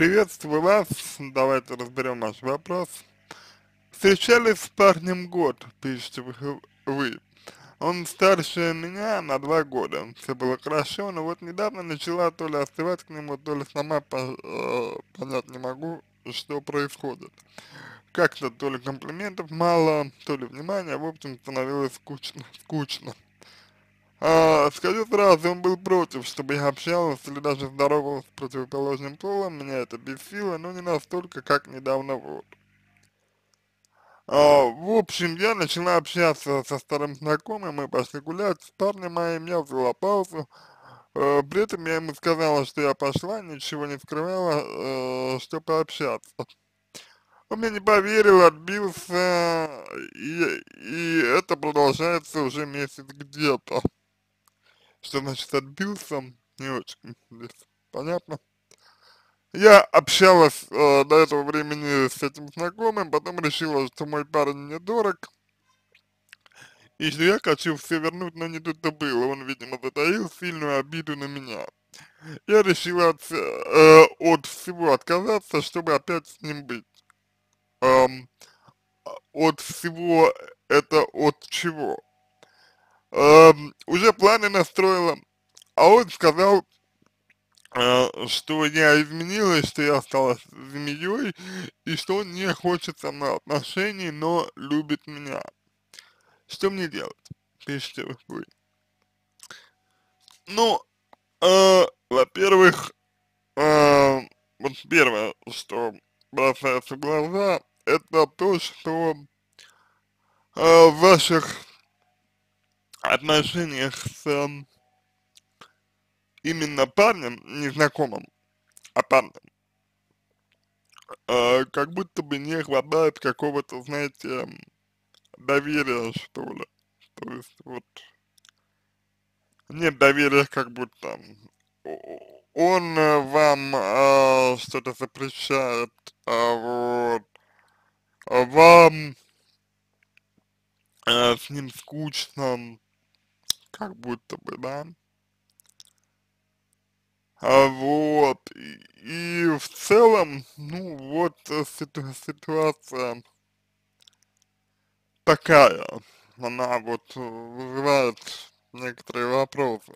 Приветствую вас, давайте разберем ваш вопрос. Встречались с парнем год, пишете вы. Он старше меня на два года, все было хорошо, но вот недавно начала то ли остывать к нему, то ли сама по, э, понять не могу, что происходит. Как-то то ли комплиментов мало, то ли внимания, в общем, становилось скучно, скучно. А, скажу сразу, он был против, чтобы я общался или даже здоровался с противоположным полом, меня это бесило, но не настолько, как недавно вот. А, в общем, я начала общаться со старым знакомым, мы пошли гулять с парнем моим, я взяла паузу, э, при этом я ему сказала, что я пошла, ничего не скрывала, э, что пообщаться. Он мне не поверил, отбился, и, и это продолжается уже месяц где-то. Что значит отбился, не очень понятно. Я общалась э, до этого времени с этим знакомым, потом решила, что мой парень мне дорог, и что я хочу все вернуть, но не тут-то было. Он, видимо, затаил сильную обиду на меня. Я решила от, э, от всего отказаться, чтобы опять с ним быть. Эм, от всего это от чего? Эм, уже планы настроила, а он сказал, э, что я изменилась, что я стала змеей, и что он не хочет со мной отношений, но любит меня. Что мне делать? Пишите вы. Ну, э, во-первых, э, вот первое, что бросается в глаза, это то, что э, в ваших отношениях с э, именно парнем, незнакомым, а парнем, э, как будто бы не хватает какого-то, знаете, доверия, что ли. То есть, вот, нет доверия, как будто он э, вам э, что-то запрещает, а вот, вам э, с ним скучно, как будто бы, да, а вот, и, и в целом, ну, вот э, ситу ситуация такая, она вот вызывает некоторые вопросы,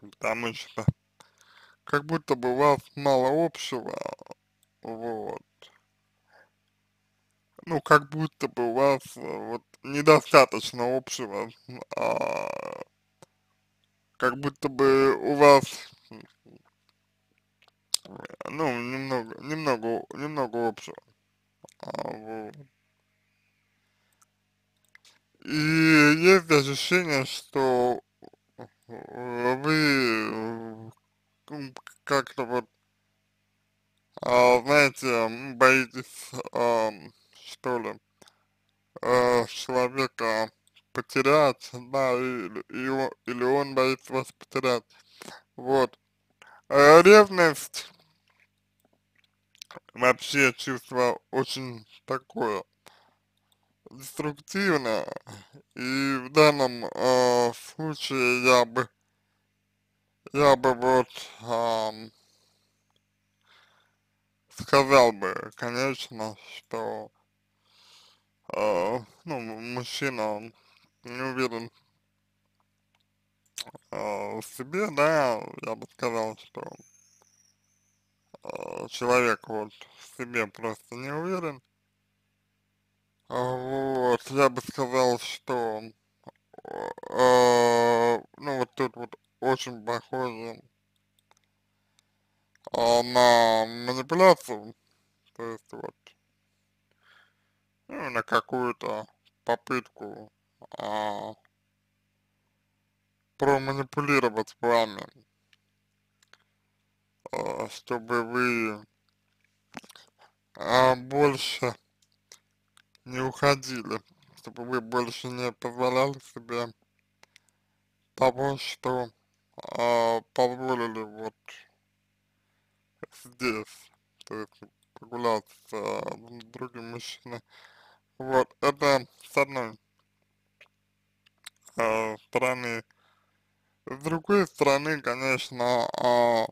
потому что как будто бы у вас мало общего, вот, ну, как будто бы у вас вот недостаточно общего, а, как будто бы у вас, ну, немного, немного, немного общего. А, вот. И есть ощущение, что вы как-то вот, а, знаете, боитесь, а, что ли, а, человека потерять, да, или, или, он боится вас потерять. Вот. А ревность вообще чувство очень такое деструктивное, и в данном э, случае я бы, я бы вот э, сказал бы, конечно, что э, ну, мужчина не уверен э, в себе, да, я бы сказал, что э, человек вот в себе просто не уверен. Вот, я бы сказал, что э, ну вот тут вот очень похоже э, на манипуляцию, то есть вот, ну, на какую-то попытку а, проманипулировать вами, а, чтобы вы а, больше не уходили, чтобы вы больше не позволяли себе того, что а, позволили вот здесь, то есть прогуляться с а, другим мужчиной. Вот, это с одной э, стороны. С другой стороны, конечно, э,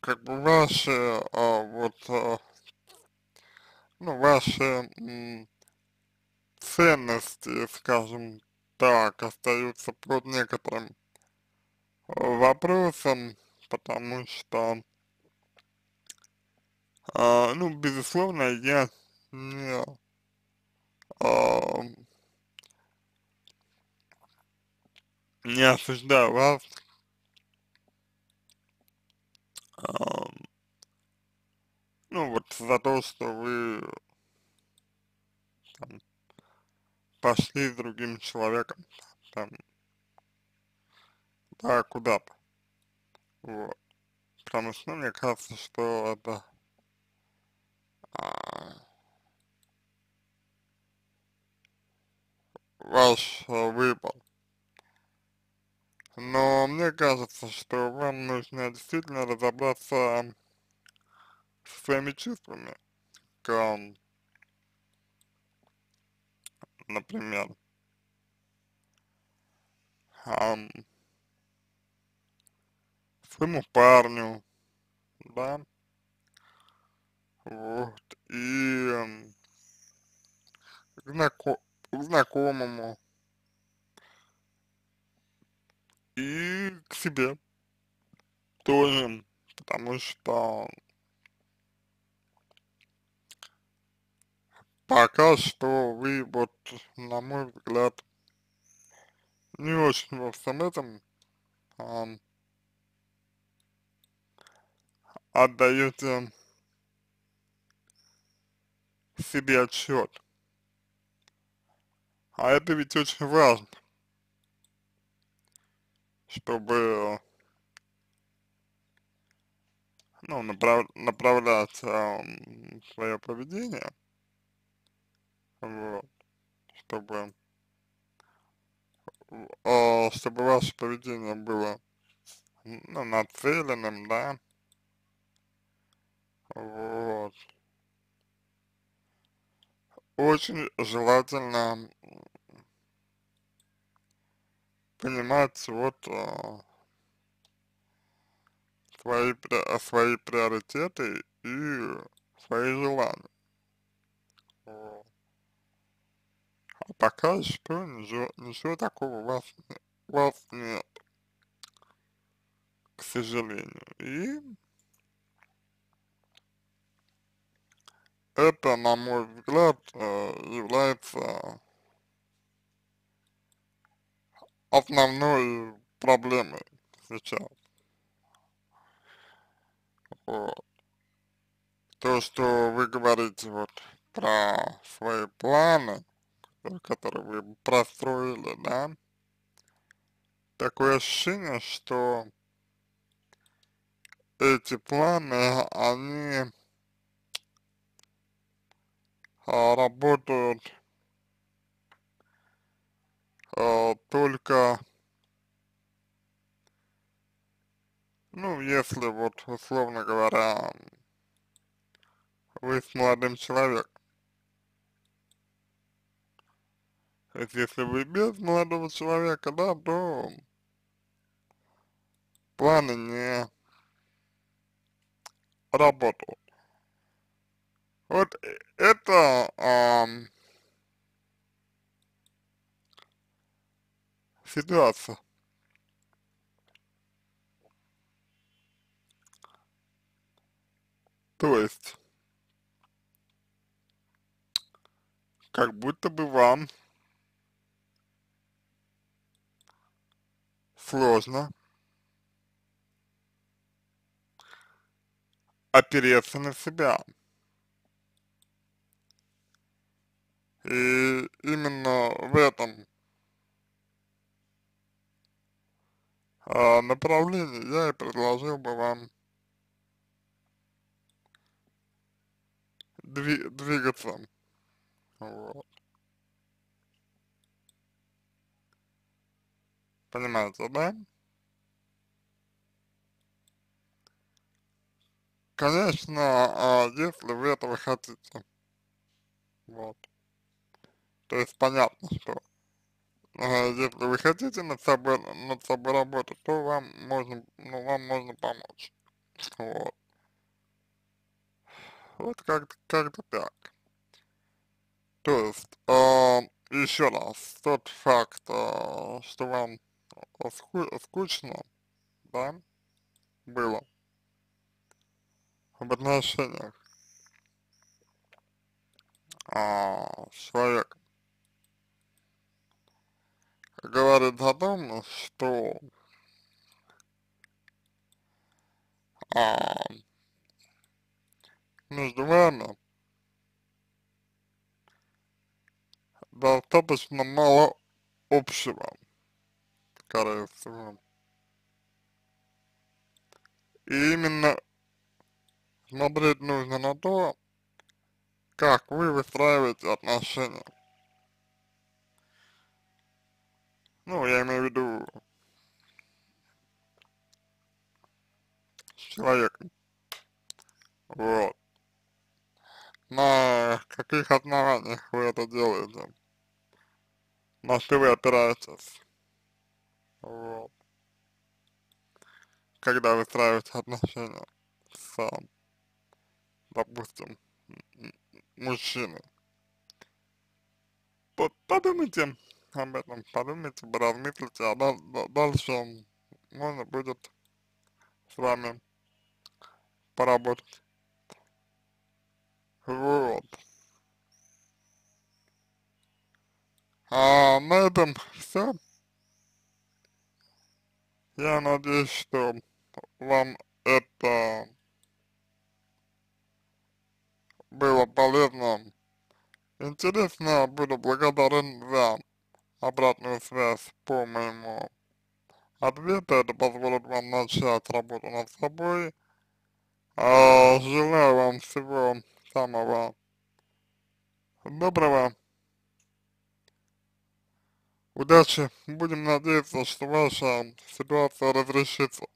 как бы ваши, а, вот, а, ну, ваши м, ценности, скажем так, остаются под некоторым э, вопросом, потому что, а, ну, безусловно, я не, а, не осуждаю вас, ну, вот за то, что вы там пошли с другим человеком, там, да, куда-то, вот. Потому что, мне кажется, что это а, ваш а, выбор. Но мне кажется, что вам нужно действительно разобраться со своими чувствами к, например, ам, своему парню, да, вот, и м, к знако к знакомому, и к себе тоже, потому что пока что вы вот, на мой взгляд, не очень во всем этом ам, отдаете себе отчет. А это ведь очень важно, чтобы, ну, направ направлять ам, свое поведение, вот, чтобы, а, чтобы ваше поведение было, ну, нацеленным, да, вот. Очень желательно понимать вот а, свои, свои приоритеты и свои желания. Вот. А пока что ничего, ничего такого у вас, у вас нет, к сожалению. И это, на мой взгляд, э, является основной проблемой сейчас. Вот. То, что вы говорите вот про свои планы, которые вы простроили, да, такое ощущение, что эти планы, они а, работают только, ну, если вот, условно говоря, вы с молодым человеком. Если вы без молодого человека, да, то планы не работают. Вот э, это ам, ситуация. То есть, как будто бы вам сложно опереться на себя. И именно в этом направлении я и предложил бы вам дви двигаться. Вот. Понимаете, да? Конечно, а, если вы этого хотите. Вот. То есть понятно, что э, если вы хотите над собой, над собой работать, то вам можно, ну, вам можно помочь. Вот. Вот как-то как так. То есть, э, еще раз, тот факт, э, что вам э, ску скучно, да, было в отношениях а, с человеком, говорит о том, что а, между вами достаточно мало общего, скорее всего. И именно смотреть нужно на то, как вы выстраиваете отношения. Ну, я имею в виду с человеком. Вот. На каких основаниях вы это делаете? На что вы опираетесь? Вот. Когда выстраиваете отношения с, допустим, мужчиной. Подумайте об этом, подумайте, поразмыслите, а дальше можно будет с вами поработать. Вот. А на этом все. Я надеюсь, что вам это было полезно. Интересно, буду благодарен за обратную связь по моему ответу. Это позволит вам начать работу над собой. А, желаю вам всего самого доброго. Удачи. Будем надеяться, что ваша ситуация разрешится.